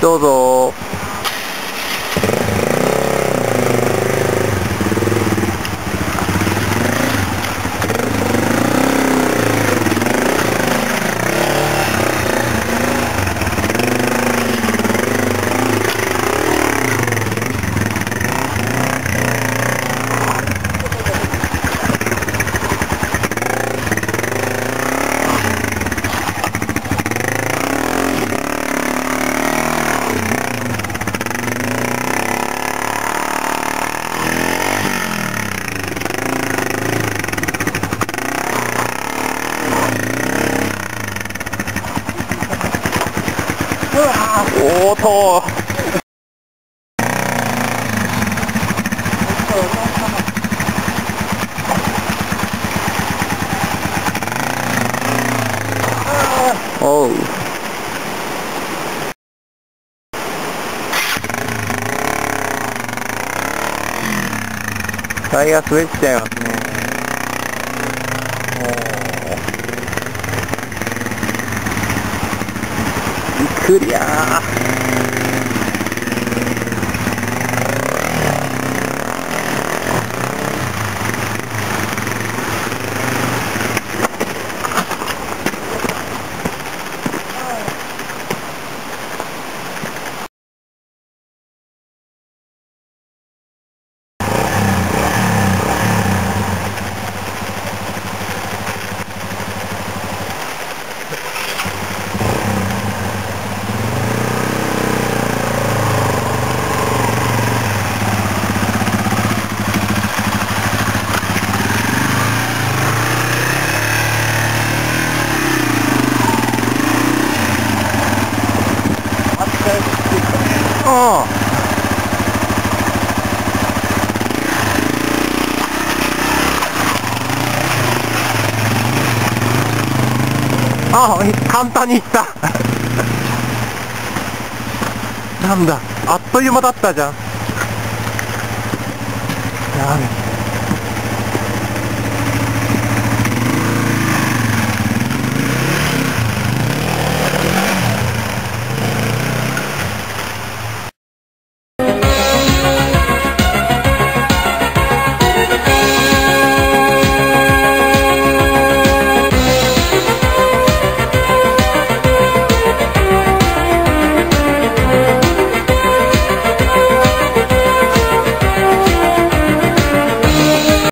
どうぞ。音おう。タイヤ滑っちゃいますね。Kudia. あああ簡単にいった。なんだあっという間だったじゃん。やべ